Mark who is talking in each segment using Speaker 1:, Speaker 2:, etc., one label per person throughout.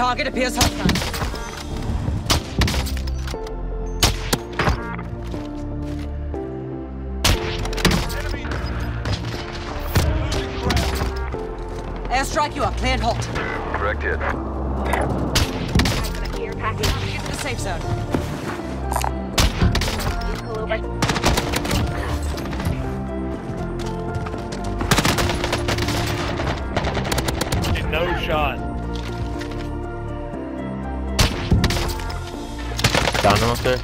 Speaker 1: Target appears hostile.
Speaker 2: Enemy. Losing.
Speaker 1: Airstrike, you are cleared hot.
Speaker 3: Correct hit.
Speaker 4: Package.
Speaker 1: Get to the safe zone.
Speaker 4: Vehicle over.
Speaker 5: No shot.
Speaker 6: Down him up there.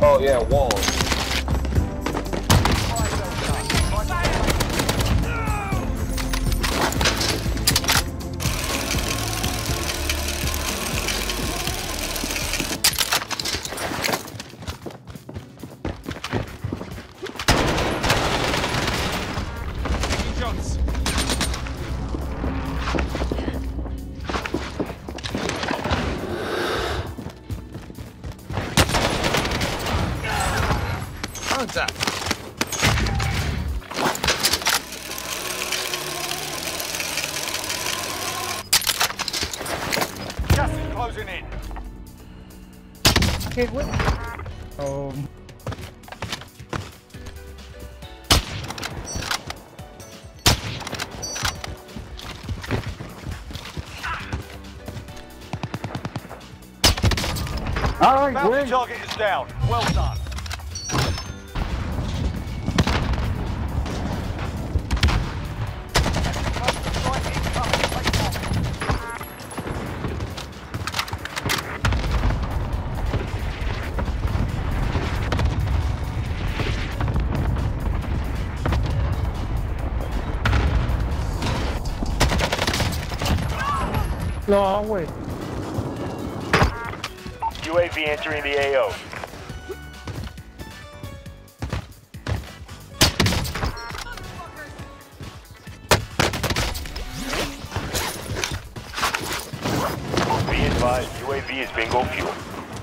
Speaker 7: Oh yeah, walls.
Speaker 2: Contact. Gas is closing in.
Speaker 5: Okay, what? Um. Oh. Alright,
Speaker 2: Bounty target is down. Well done.
Speaker 5: No, wait.
Speaker 8: UAV entering the AO. Be advised, UAV is bingo fuel.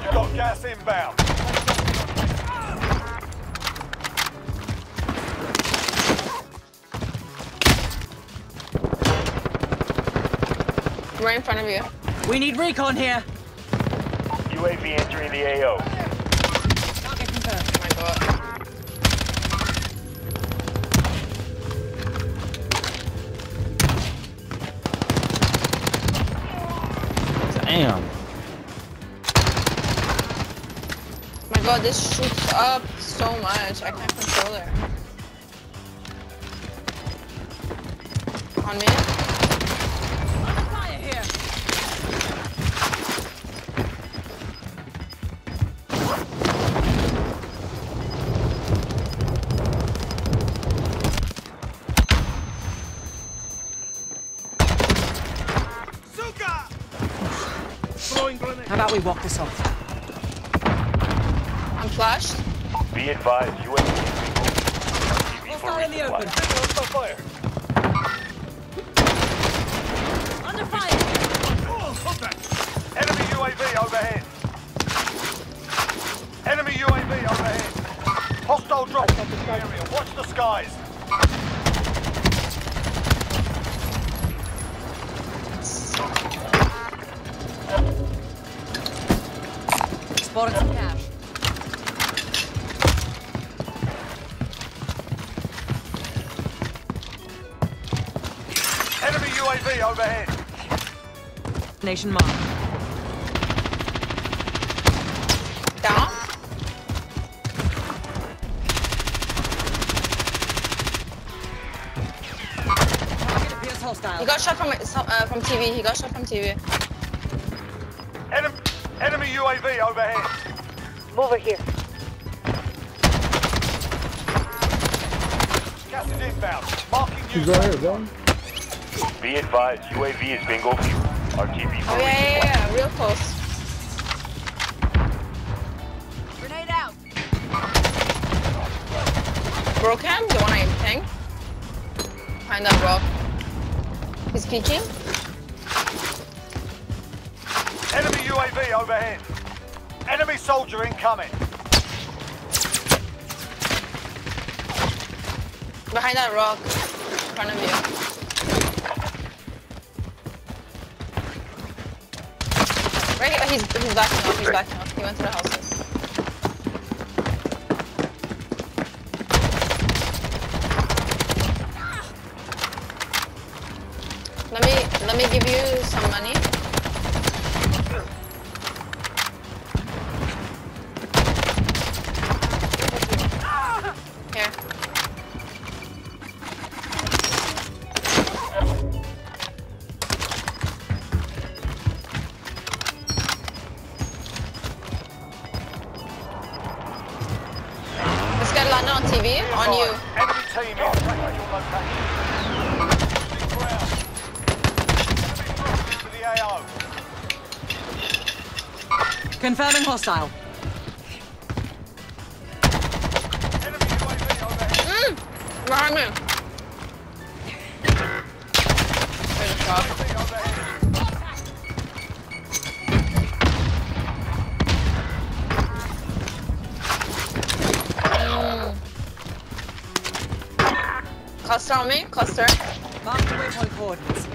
Speaker 2: You got gas inbound.
Speaker 9: Right in front of you.
Speaker 1: We need recon here.
Speaker 8: UAV entering the AO.
Speaker 1: Target confirmed.
Speaker 9: My god.
Speaker 6: Damn.
Speaker 9: Oh my god, this shoots up so much. I can't control it. On me?
Speaker 1: How about we walk this off?
Speaker 9: I'm flashed.
Speaker 8: Be advised, UAV is bingo fuel. RTB for
Speaker 1: Hostile in the open.
Speaker 8: resupply.
Speaker 1: Under fire.
Speaker 2: Oh, Enemy UAV overhead. Enemy UAV overhead. Hostile drop into the area. Watch the skies.
Speaker 1: Spotted some cash.
Speaker 2: Enemy UAV overhead.
Speaker 1: Nation mark.
Speaker 9: Down?
Speaker 1: Target appears hostile.
Speaker 9: He got shot from uh, from TV. He got shot from TV.
Speaker 2: Enemy, enemy UAV overhead.
Speaker 4: Over here.
Speaker 2: Gas is inbound. Marking you.
Speaker 5: Go ahead, go.
Speaker 8: Be advised, UAV is bingo fuel. RTB for
Speaker 9: Oh yeah, yeah, yeah. Real close.
Speaker 1: Grenade out.
Speaker 9: Broke him. The one I pinged. Behind that rock. He's peeking.
Speaker 2: Enemy UAV overhead. Enemy soldier incoming.
Speaker 9: Behind that rock. In front of you. Right here. He's, he's backing off. He's backing off. He went to the houses. Let me let me give you some money. TV on you.
Speaker 2: Enemy team is tracking your location. Losing ground. Enemy dropping into the AO.
Speaker 1: Confirming hostile.
Speaker 2: Enemy UAV overhead.
Speaker 9: Mm, behind me. There's a Cluster on me. Cluster.
Speaker 1: Mark the waypoint coordinates.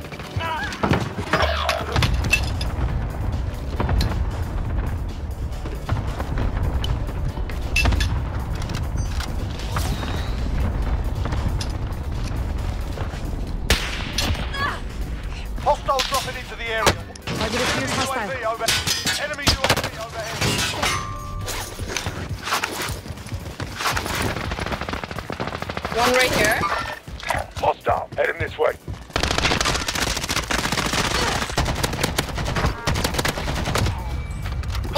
Speaker 2: Hostile dropping into the area.
Speaker 1: Target appears hostile.
Speaker 2: UAV. Enemy UAV overhead.
Speaker 9: One right here.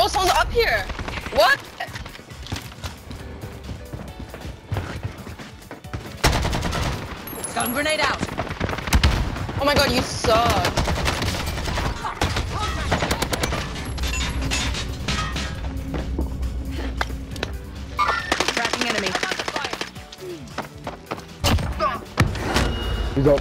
Speaker 9: Someone's up here. What?
Speaker 1: Stun grenade out.
Speaker 9: Oh my god, you suck.
Speaker 1: Tracking enemy.
Speaker 5: He's up.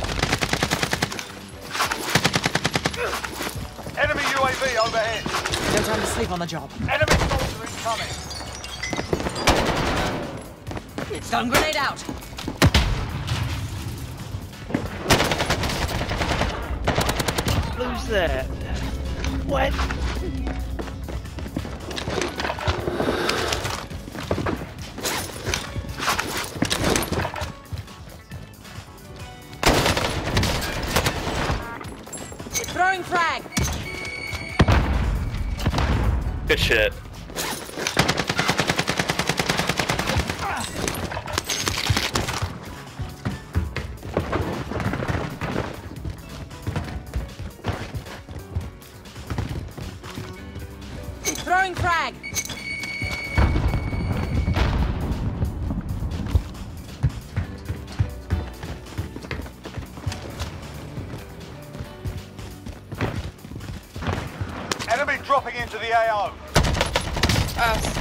Speaker 2: Enemy UAV overhead.
Speaker 1: No time to sleep on the job.
Speaker 2: Enemy soldier incoming.
Speaker 1: Stun grenade out.
Speaker 5: Who's that? What? Good shit.
Speaker 1: Throwing frag.
Speaker 2: Enemy dropping into the AO.
Speaker 9: Us.